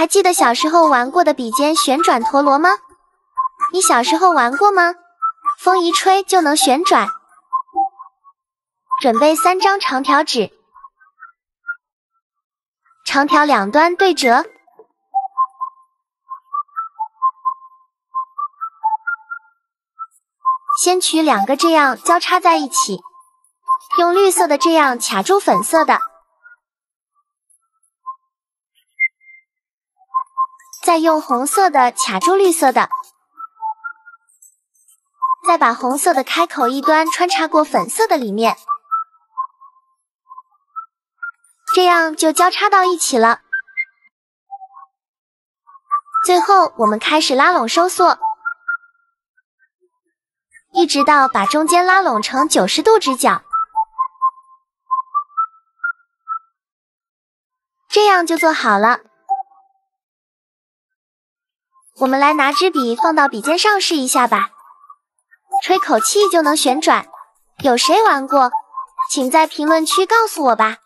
还记得小时候玩过的笔尖旋转陀螺吗？你小时候玩过吗？风一吹就能旋转。准备三张长条纸，长条两端对折，先取两个这样交叉在一起，用绿色的这样卡住粉色的。再用红色的卡住绿色的，再把红色的开口一端穿插过粉色的里面，这样就交叉到一起了。最后，我们开始拉拢收缩，一直到把中间拉拢成九十度直角，这样就做好了。我们来拿支笔放到笔尖上试一下吧，吹口气就能旋转。有谁玩过？请在评论区告诉我吧。